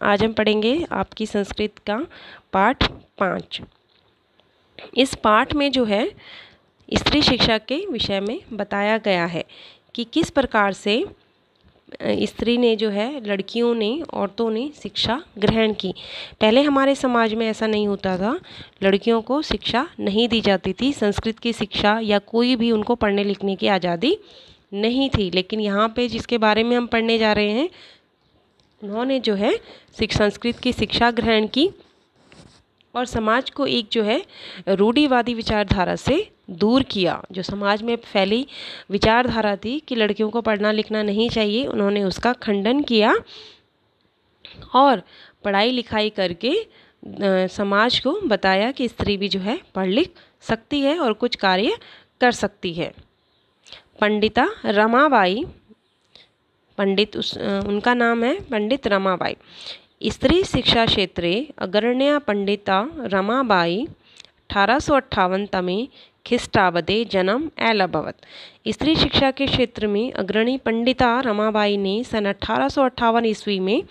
आज हम पढ़ेंगे आपकी संस्कृत का पाठ पाँच। इस पाठ में जो है, स्त्री शिक्षा के विषय में बताया गया है कि किस प्रकार से स्त्री ने जो है, लड़कियों ने, औरतों ने शिक्षा ग्रहण की। पहले हमारे समाज में ऐसा नहीं होता था। लड़कियों को शिक्षा नहीं दी जाती थी। संस्कृत की शिक्षा या कोई भी उनको पढ़ने लिखने की आज़ादी नहीं थी। लेकिन यहाँ पे जिसके बारे में हम पढ़ने जा रहे हैं उन्होंने जो है संस्कृत की शिक्षा ग्रहण की और समाज को एक जो है रूढ़ीवादी विचारधारा से दूर किया, जो समाज में फैली विचारधारा थी कि लड़कियों को पढ़ना लिखना नहीं चाहिए, उन्होंने उसका खंडन किया और पढ़ाई लिखाई करके समाज को बताया कि स्त्री भी जो है पढ़ लिख सकती है और कुछ कार्य कर सकती है। पंडिता रमाबाई पंडित उस उनका नाम है पंडित रमाबाई। स्त्री शिक्षा क्षेत्रे अग्रण्या पंडिता रमाबाई अठारह तमे खिष्टावदे जन्म एलभवत स्त्री शिक्षा के क्षेत्र में अग्रणी पंडिता रमाबाई ने सन अठारह सौ अट्ठावन ईस्वी में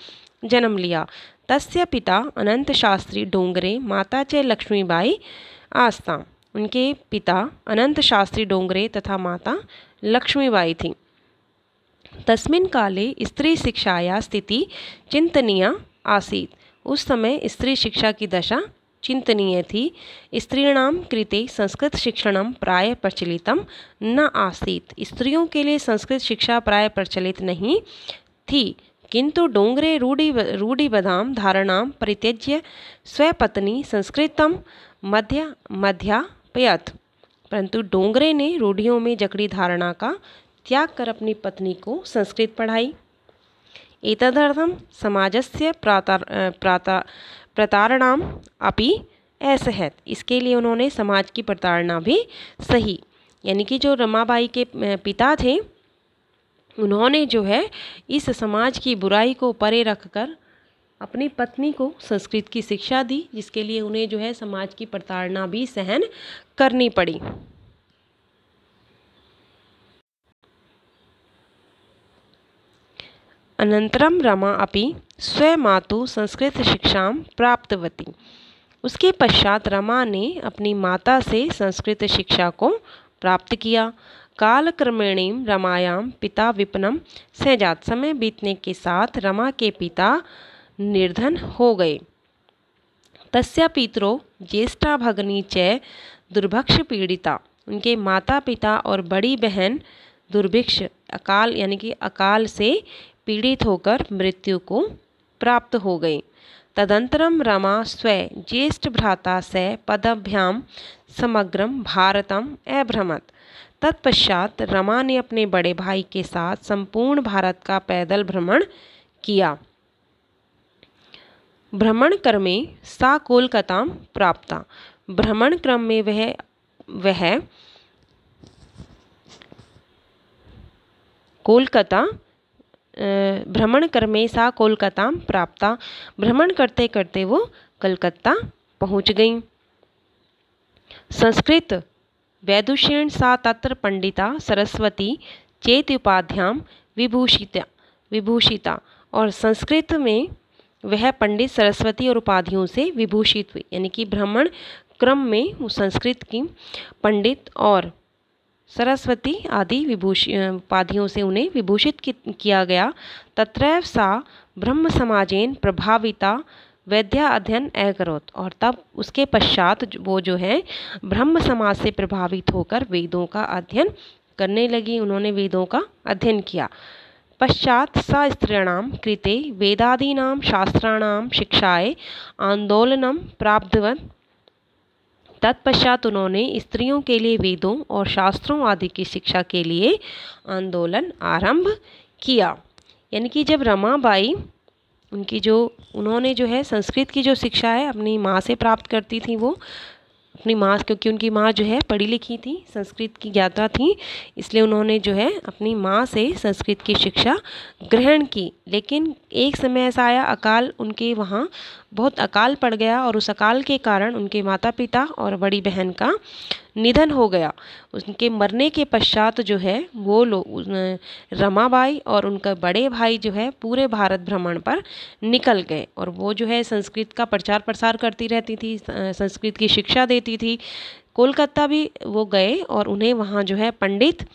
जन्म लिया। तस्य पिता अनंत शास्त्री डोंगरे माता च लक्ष्मीबाई आस्था। उनके पिता अनंत शास्त्री डोंगरे तथा माता लक्ष्मीबाई थी। तस्मिन् काले स्त्रीशिक्षाया स्थिति चिंतनीय आसीत्। उस समय स्त्री शिक्षा की दशा चिंतनीय थी। स्त्रीणां कृते संस्कृत शिक्षण प्राय प्रचलित न आसीत। स्त्रियों के लिए संस्कृत शिक्षा प्राय प्रचलित नहीं थी किंतु डोंगरे रूढ़ी रूढ़िबदाम धारणा परित्यज्य स्वपत्नी संस्कृत मध्य, मध्यापयत। परंतु डोंगरे ने रूढ़ियों में जकड़ी धारणा का त्याग कर अपनी पत्नी को संस्कृत पढ़ाई। एतदर्थम समाजस्य प्रातार प्राता, प्रतारणाम अपि असहत इसके लिए उन्होंने समाज की प्रताड़ना भी सही। यानी कि जो रमाबाई के पिता थे, उन्होंने जो है इस समाज की बुराई को परे रखकर अपनी पत्नी को संस्कृत की शिक्षा दी, जिसके लिए उन्हें जो है समाज की प्रताड़ना भी सहन करनी पड़ी। अनंतरम रमा अपि संस्कृत शिक्षा प्राप्तवती। उसके पश्चात रमा ने अपनी माता से संस्कृत शिक्षा को प्राप्त किया। कालक्रमेणीम रमायाम पिता विपनम सहजात समय बीतने के साथ रमा के पिता निर्धन हो गए। तस्या पितरो ज्येष्ठा भगनी च दुर्भक्ष पीड़िता। उनके माता पिता और बड़ी बहन दुर्भिक्ष, अकाल यानी कि अकाल से पीड़ित होकर मृत्यु को प्राप्त हो गई। तदंतरम रमा स्व ज्येष्ठ भ्राता से पदभ्याम समग्रम भारतम अभ्रमत। तत्पश्चात रमा ने अपने बड़े भाई के साथ संपूर्ण भारत का पैदल भ्रमण किया। भ्रमण क्रम सा कोलकाता प्राप्त। भ्रमण क्रम में वह वह कोलकाता भ्रमण क्रमे सा कोलकाता प्राप्त। भ्रमण करते करते वो कलकत्ता पहुँच गई। संस्कृत वैदुषेण सा तत्र पंडिता सरस्वती चेत उपाध्याम विभूषिता विभूषिता और संस्कृत में वह पंडित सरस्वती और उपाधियों से विभूषित हुई। यानी कि भ्रमण क्रम में वो संस्कृत की पंडित और सरस्वती आदि विभूष उपाधियों से उन्हें विभूषित किया गया। तत्रैव सा ब्रह्म समाजेन प्रभाविता वैद्या अध्ययन अकरोत। और तब उसके पश्चात वो जो है ब्रह्म समाज से प्रभावित होकर वेदों का अध्ययन करने लगी। उन्होंने वेदों का अध्ययन किया। पश्चात स स्त्रीणाम कृते वेदादीना शास्त्राणाम शिक्षाए आंदोलनम प्राप्तवत तत्पश्चात उन्होंने स्त्रियों के लिए वेदों और शास्त्रों आदि की शिक्षा के लिए आंदोलन आरंभ किया। यानी कि जब रमाबाई उनकी जो, उन्होंने जो है संस्कृत की जो शिक्षा है, अपनी माँ से प्राप्त करती थी वो अपनी माँ, क्योंकि उनकी माँ जो है पढ़ी लिखी थी, संस्कृत की ज्ञाता थी, इसलिए उन्होंने जो है अपनी माँ से संस्कृत की शिक्षा ग्रहण की। लेकिन एक समय ऐसा आया, अकाल उनके वहाँ बहुत अकाल पड़ गया और उस अकाल के कारण उनके माता पिता और बड़ी बहन का निधन हो गया। उनके मरने के पश्चात जो है, वो लोग रमाबाई और उनका बड़े भाई जो है, पूरे भारत भ्रमण पर निकल गए और वो जो है, संस्कृत का प्रचार प्रसार करती रहती थी संस्कृत की शिक्षा देती थी। कोलकाता भी वो गए और उन्हें वहाँ जो है, पंडित,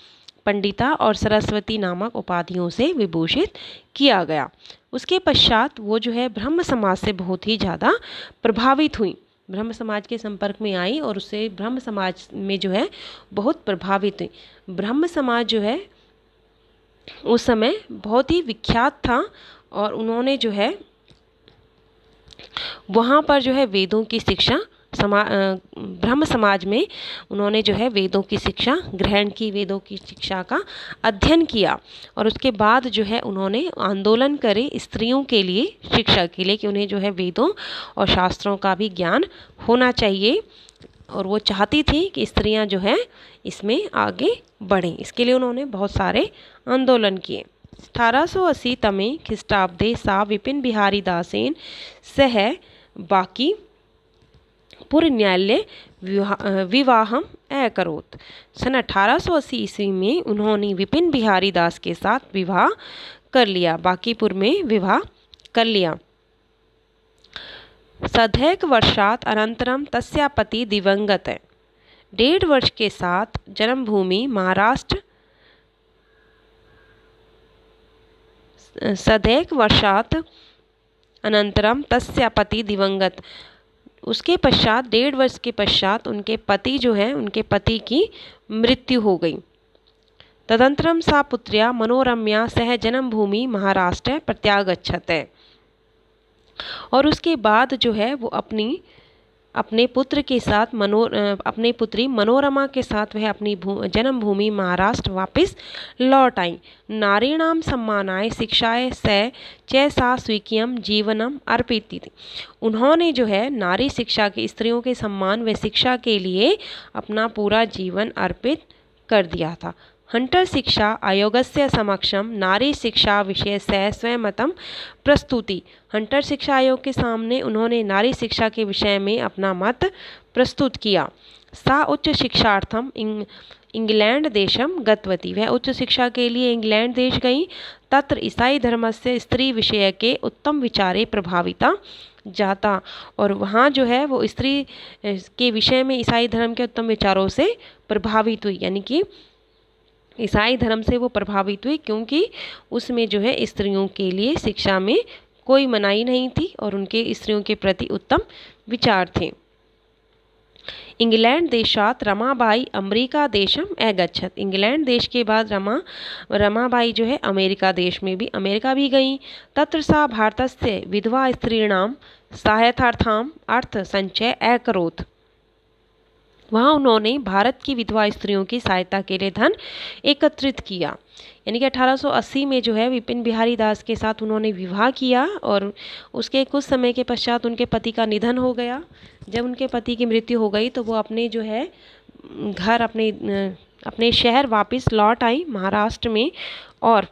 पंडिता और सरस्वती नामक उपाधियों से विभूषित किया गया। उसके पश्चात वो जो है, ब्रह्म समाज से बहुत ही ज़्यादा प्रभावित हुई। ब्रह्म समाज के संपर्क में आई और उससे ब्रह्म समाज में जो है बहुत प्रभावित हुई। ब्रह्म समाज जो है, उस समय बहुत ही विख्यात था और उन्होंने जो है, वहाँ पर जो है वेदों की शिक्षा समा ब्रह्म समाज में उन्होंने जो है वेदों की शिक्षा, ग्रहण की वेदों की शिक्षा का अध्ययन किया और उसके बाद जो है उन्होंने आंदोलन करे स्त्रियों के लिए, शिक्षा के लिए कि उन्हें जो है वेदों और शास्त्रों का भी ज्ञान होना चाहिए और वो चाहती थी कि स्त्रियाँ जो है इसमें आगे बढ़ें। इसके लिए उन्होंने बहुत सारे आंदोलन किए। अठारह सौ अस्सी तमे खिस्टाब्दे सा विपिन बिहारी दासेन सह बाकी पूर्व न्यायालय विवाहम अकरोत। सन 1880 ईस्वी में उन्होंने विपिन बिहारी दास के साथ विवाह कर लिया, बाकीपुर में विवाह कर लिया। सदैक वर्षात अनंतरम तस्या पति दिवंगत। है डेढ़ वर्ष के साथ जन्मभूमि महाराष्ट्र। सदैक वर्षात अनंतरम तस्या पति दिवंगत। उसके पश्चात, डेढ़ वर्ष के पश्चात उनके पति जो है, उनके पति की मृत्यु हो गई। तदंतरम सा पुत्र्या मनोरम्या सह जन्मभूमि महाराष्ट्र प्रत्यागछत है। और उसके बाद जो है, वो अपनी अपने पुत्र के साथ मनो अपने पुत्री मनोरमा के साथ वह अपनी जन्मभूमि महाराष्ट्र वापस लौट आई। नारीणाम सम्मानाय शिक्षाए स, च सा स्वीकियम जीवनम अर्पित। थी उन्होंने जो है, नारी शिक्षा के, स्त्रियों के सम्मान व शिक्षा के लिए अपना पूरा जीवन अर्पित कर दिया था। हंटर शिक्षा आयोगस्य समक्षम नारी शिक्षा विषय से स्वयं प्रस्तुति। हंटर शिक्षा आयोग के सामने उन्होंने नारी शिक्षा के विषय में अपना मत प्रस्तुत किया। सा उच्च शिक्षार्थम इंग, इंग्लैंड देशम गतवती। वह उच्च शिक्षा के लिए इंग्लैंड देश गई, तत्र ईसाई धर्म से स्त्री विषय के उत्तम विचारे प्रभाविता जाता और वहाँ जो है वो स्त्री के विषय में ईसाई धर्म के उत्तम विचारों से प्रभावित हुई। यानी कि ईसाई धर्म से वो प्रभावित हुई क्योंकि उसमें जो है स्त्रियों के लिए शिक्षा में कोई मनाही नहीं थी और उनके स्त्रियों के प्रति उत्तम विचार थे। इंग्लैंड देशात रमाबाई अमेरिका देशम अगछत इंग्लैंड देश के बाद रमा, रमाबाई जो है अमेरिका देश में भी, अमेरिका भी गई। तत्र सा भारत से विधवा स्त्रीणाम सहायतार्थाम अर्थ संचय अकरोत। वहाँ उन्होंने भारत की विधवा स्त्रियों की सहायता के लिए धन एकत्रित किया। यानी कि 1880 में जो है विपिन बिहारी दास के साथ उन्होंने विवाह किया और उसके कुछ समय के पश्चात उनके पति का निधन हो गया। जब उनके पति की मृत्यु हो गई तो वो अपने जो है, घर अपने अपने शहर वापस लौट आई महाराष्ट्र में और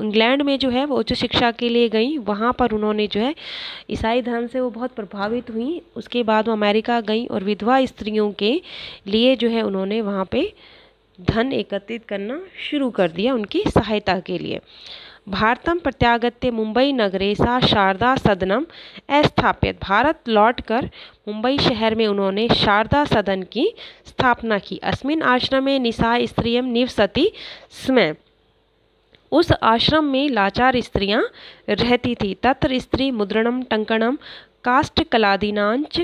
इंग्लैंड में जो है, वो उच्च शिक्षा के लिए गई। वहाँ पर उन्होंने जो है, ईसाई धर्म से वो बहुत प्रभावित हुई। उसके बाद वो अमेरिका गई और विधवा स्त्रियों के लिए जो है, उन्होंने वहाँ पे धन एकत्रित करना शुरू कर दिया उनकी सहायता के लिए। भारतम प्रत्यागत्य मुंबई नगरे सा शारदा सदनम अस्थापित। भारत लौटकर मुंबई शहर में उन्होंने शारदा सदन की स्थापना की। अस्मिन आश्रम में निशा स्त्रियम निवसती स्म। उस आश्रम में लाचार स्त्रियाँ रहती थी। तत्र स्त्री मुद्रणम टंकणम काष्ठ कलादीनांच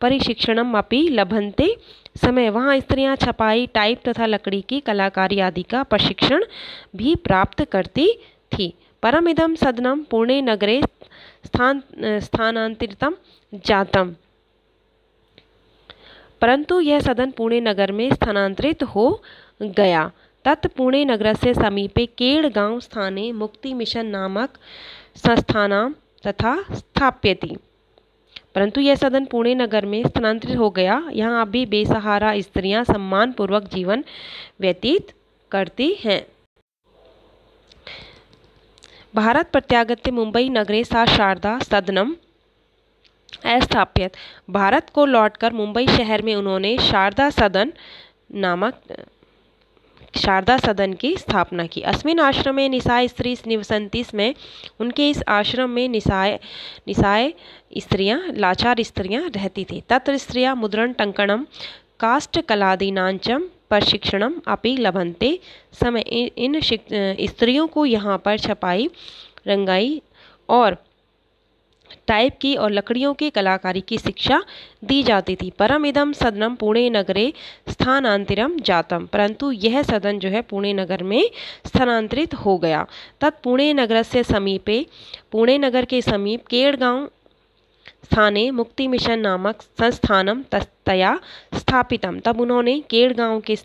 परिशिक्षणम अपि लभंते समय वहाँ स्त्रियाँ छपाई, टाइप तथा लकड़ी की कलाकारी आदि का प्रशिक्षण भी प्राप्त करती थी। परम इदम सदनम पुणे नगरे स्थान स्थानांतरितम जातम। परंतु यह सदन पुणे नगर में स्थानांतरित हो गया। तत् पुणे नगरस्य समीपे केड़गांव स्थाने मुक्ति मिशन नामक संस्थानां तथा स्थाप्यति। परंतु यह सदन पुणे नगर में स्थानांतरित हो गया। यहाँ अभी बेसहारा स्त्रियाँ सम्मान पूर्वक जीवन व्यतीत करती हैं। भारत प्रत्यागत्य मुंबई नगरे सा शारदा सदनम अस्थापित। भारत को लौटकर मुंबई शहर में उन्होंने शारदा सदन नामक शारदा सदन की स्थापना की। अस्मिन आश्रम में निसाय स्त्री निवसंती में उनके इस आश्रम में निसाय निसाय स्त्रियाँ, लाचार स्त्रियाँ रहती थी। तत्र स्त्रियाँ मुद्रण, टंकणम, काष्ठ कलादीनांचम, प्रशिक्षणम अपि लभंते समय इन स्त्रियों को यहाँ पर छपाई, रंगाई और टाइप की और लकड़ियों की कलाकारी की शिक्षा दी जाती थी। परम इदम सदनम पुणे नगरे स्थानांतरम जातम। परंतु यह सदन जो है पुणे नगर में स्थानांतरित हो गया। तत् पुणे नगर से समीपे, पुणे नगर के समीप केड़गांव स्थाने मुक्ति मिशन नामक संस्थानम तया स्थापितम। तब उन्होंने केड़ गाँव के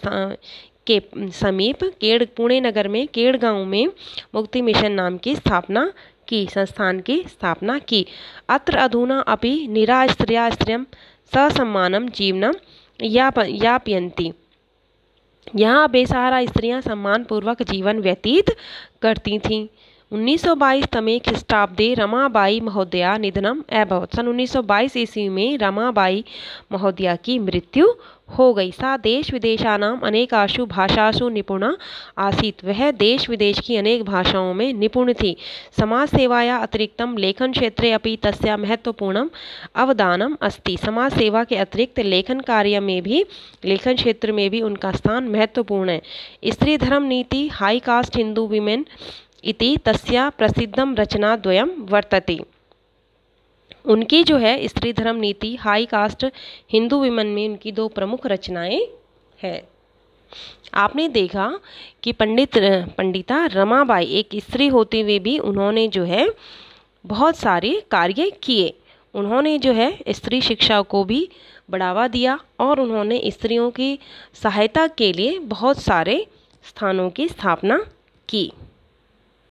के समीप केड़, पुणे नगर में केड़ गाँव में मुक्ति मिशन नाम की स्थापना की संस्थान की स्थापना की। अत्र अधुना अपि निरा स्त्रिया स्त्रियं ससम्मानम जीवनम यापयंती यहाँ बेसहारा स्त्रियाँ सम्मानपूर्वक जीवन व्यतीत करती थीं। 1922 तमे ख्रीष्टाब्दे रमाबाई महोदया निधनम अभवत। सन 1922 ईस्वी में रमाबाई महोदया की मृत्यु हो गई। सा देश विदेशानाम अनेकाशु भाषासु निपुणा आसीत। वह देश विदेश की अनेक भाषाओं में निपुण थी। समाज सेवाया अतिरिक्तम लेखन क्षेत्रे अपि तस्या महत्वपूर्णम अवदानम अस्ति। समाज सेवा के अतिरिक्त लेखन कार्य में भी, लेखन क्षेत्र में भी उनका स्थान महत्वपूर्ण है। स्त्री धर्म नीति हाई कास्ट हिंदू विमेन इति तस्या प्रसिद्धम रचनाद्वयम वर्तते। उनकी जो है स्त्री धर्म नीति, हाई कास्ट हिंदू विमन में उनकी दो प्रमुख रचनाएँ हैं। आपने देखा कि पंडित, पंडिता रमाबाई एक स्त्री होते हुए भी उन्होंने जो है बहुत सारे कार्य किए। उन्होंने जो है स्त्री शिक्षा को भी बढ़ावा दिया और उन्होंने स्त्रियों की सहायता के लिए बहुत सारे स्थानों की स्थापना की।